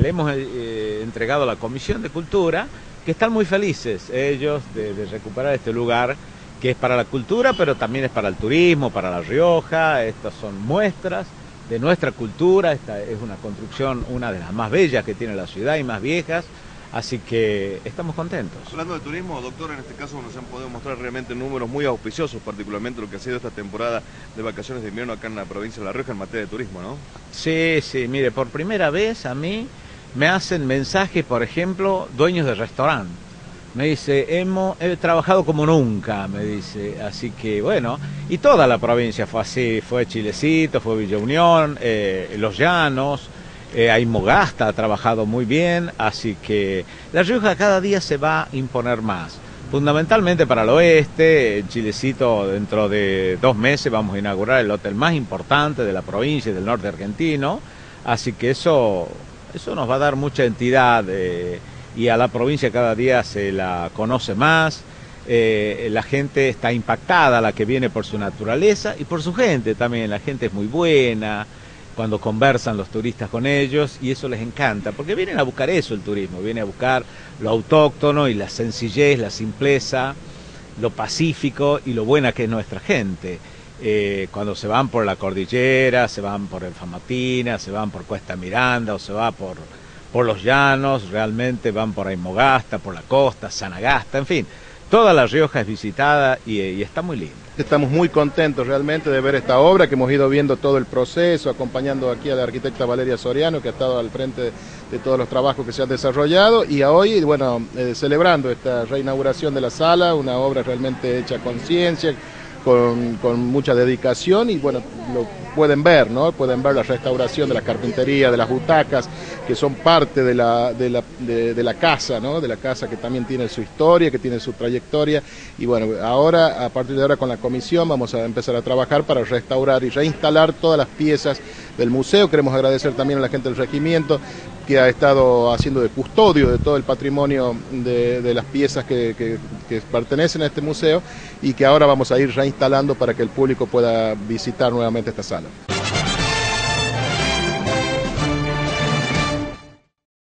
Le hemos eh, entregado a la Comisión de Cultura, que están muy felices ellos de, de, recuperar este lugar, que es para la cultura, pero también es para el turismo, para La Rioja. Estas son muestras de nuestra cultura. Esta es una construcción, una de las más bellas que tiene la ciudad y más viejas. Así que estamos contentos. Hablando de turismo, doctor, en este caso nos han podido mostrar realmente números muy auspiciosos, particularmente lo que ha sido esta temporada de vacaciones de invierno acá en la provincia de La Rioja en materia de turismo, ¿no? Sí, sí, mire, por primera vez a mí me hacen mensajes, por ejemplo, dueños de restaurante. Me dice, hemos he trabajado como nunca, me dice. Así que bueno, y toda la provincia fue así, fue Chilecito, fue Villa Unión, eh, Los Llanos, eh, Aymogasta ha trabajado muy bien, así que La Rioja cada día se va a imponer más. Fundamentalmente para el oeste, Chilecito dentro de dos meses vamos a inaugurar el hotel más importante de la provincia y del norte argentino, así que eso eso nos va a dar mucha entidad eh, y a la provincia cada día se la conoce más. Eh, la gente está impactada, la que viene por su naturaleza y por su gente también. La gente es muy buena cuando conversan los turistas con ellos y eso les encanta, porque vienen a buscar eso el turismo, viene a buscar lo autóctono y la sencillez, la simpleza, lo pacífico y lo buena que es nuestra gente. Eh, cuando se van por la cordillera, se van por el Famatina, se van por Cuesta Miranda o se va por, por los llanos, realmente van por Aymogasta, por la costa, Sanagasta, en fin, toda La Rioja es visitada y, y, está muy linda. Estamos muy contentos realmente de ver esta obra, que hemos ido viendo todo el proceso, acompañando aquí a la arquitecta Valeria Soriano, que ha estado al frente de, todos los trabajos que se han desarrollado, y hoy, bueno, eh, celebrando esta reinauguración de la sala, una obra realmente hecha con ciencia, con, mucha dedicación y bueno, lo pueden ver, ¿no? Pueden ver la restauración de la carpintería, de las butacas, que son parte de la, de la, de, la casa, ¿no? De la casa que también tiene su historia, que tiene su trayectoria. Y bueno, ahora, a partir de ahora con la comisión, vamos a empezar a trabajar para restaurar y reinstalar todas las piezas del museo. Queremos agradecer también a la gente del regimiento que ha estado haciendo de custodio de todo el patrimonio de, de las piezas que, que, pertenecen a este museo y que ahora vamos a ir reinstalando para que el público pueda visitar nuevamente esta sala.